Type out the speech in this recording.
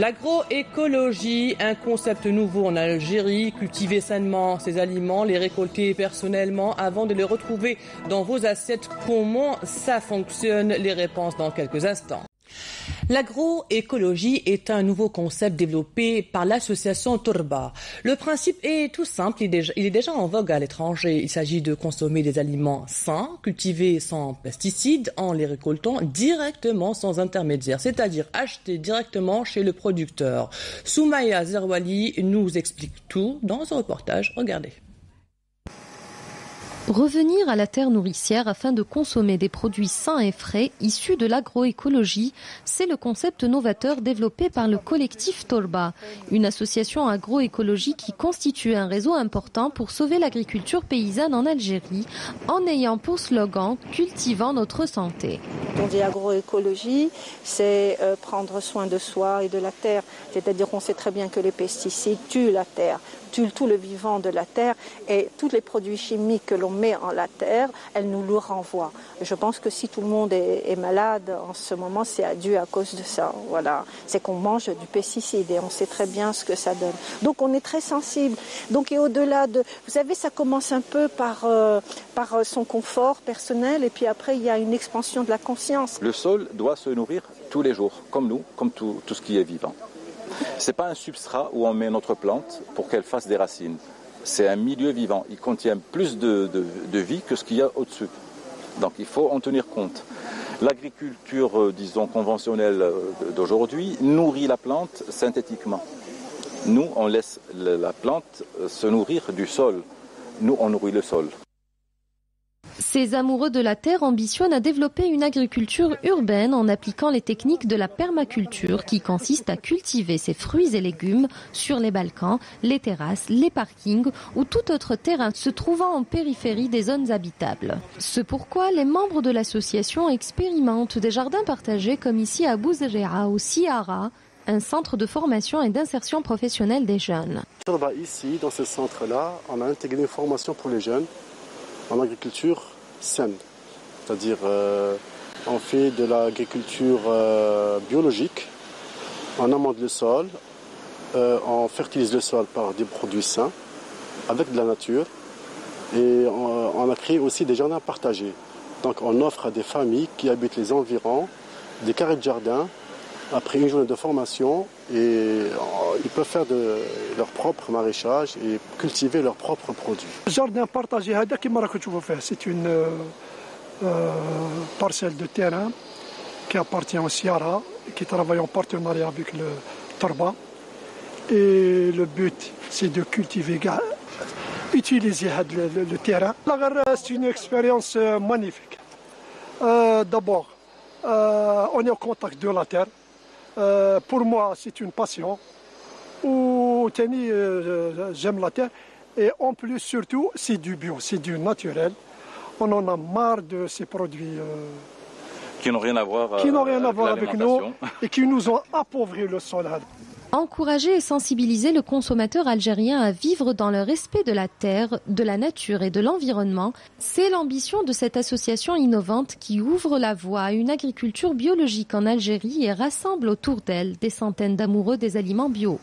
L'agroécologie, un concept nouveau en Algérie. Cultiver sainement ses aliments, les récolter personnellement avant de les retrouver dans vos assiettes. Comment ça fonctionne? Les réponses dans quelques instants. L'agroécologie est un nouveau concept développé par l'association Turba. Le principe est tout simple, il est déjà, en vogue à l'étranger. Il s'agit de consommer des aliments sains, cultivés sans pesticides, en les récoltant directement sans intermédiaire, c'est-à-dire acheter directement chez le producteur. Soumaya Zerwali nous explique tout dans ce reportage. Regardez. Revenir à la terre nourricière afin de consommer des produits sains et frais issus de l'agroécologie, c'est le concept novateur développé par le collectif Torba, une association agroécologie qui constitue un réseau important pour sauver l'agriculture paysanne en Algérie en ayant pour slogan Cultivant notre santé. On dit agroécologie, c'est euh, prendre soin de soi et de la terre, c'est-à-dire qu'on sait très bien que les pesticides tuent la terre tout le vivant de la terre et tous les produits chimiques que l'on met en la terre, elle nous le renvoie. Je pense que si tout le monde est, malade en ce moment, c'est dû à cause de ça. Voilà, c'est qu'on mange du pesticide et on sait très bien ce que ça donne. Donc on est très sensible. Donc et au-delà de, vous savez, ça commence un peu par euh, par son confort personnel et puis après il y a une expansion de la conscience. Le sol doit se nourrir tous les jours, comme nous, comme tout, tout ce qui est vivant. Ce n'est pas un substrat où on met notre plante pour qu'elle fasse des racines. C'est un milieu vivant. Il contient plus de, vie que ce qu'il y a au-dessus. Donc il faut en tenir compte. L'agriculture, euh, disons, conventionnelle euh, d'aujourd'hui nourrit la plante synthétiquement. Nous, on laisse la plante euh, se nourrir du sol. Nous, on nourrit le sol. Ces amoureux de la terre ambitionnent à développer une agriculture urbaine en appliquant les techniques de la permaculture qui consiste à cultiver ses fruits et légumes sur les balcons, les terrasses, les parkings ou tout autre terrain se trouvant en périphérie des zones habitables. C'est pourquoi les membres de l'association expérimentent des jardins partagés comme ici à Bouzéa ou Siara, un centre de formation et d'insertion professionnelle des jeunes. Ici, dans ce centre-là, on a intégré une formation pour les jeunes en agriculture saine. C'est-à-dire, euh, on fait de l'agriculture euh, biologique, on amende le sol, euh, on fertilise le sol par des produits sains, avec de la nature, et on, a créé aussi des jardins partagés. Donc on offre à des familles qui habitent les environs des carrés de jardin après une journée de formation et ils peuvent faire de leur propre maraîchage et cultiver leurs propres produits. Le jardin partagé, c'est une euh, euh, parcelle de terrain qui appartient au Sierra, qui travaille en partenariat avec le Torba. Et le but, c'est de cultiver, utiliser le, terrain. c'est une expérience euh, magnifique. D'abord, on est au contact de la terre. Euh, pour moi, c'est une passion. Ou euh, j'aime la terre. Et en plus, surtout, c'est du bio, c'est du naturel. On en a marre de ces produits. Euh, qui n'ont rien à voir, qui n'ont rien à voir avec nous et qui nous ont appauvri le sol. Encourager et sensibiliser le consommateur algérien à vivre dans le respect de la terre, de la nature et de l'environnement, c'est l'ambition de cette association innovante qui ouvre la voie à une agriculture biologique en Algérie et rassemble autour d'elle des centaines d'amoureux des aliments bio.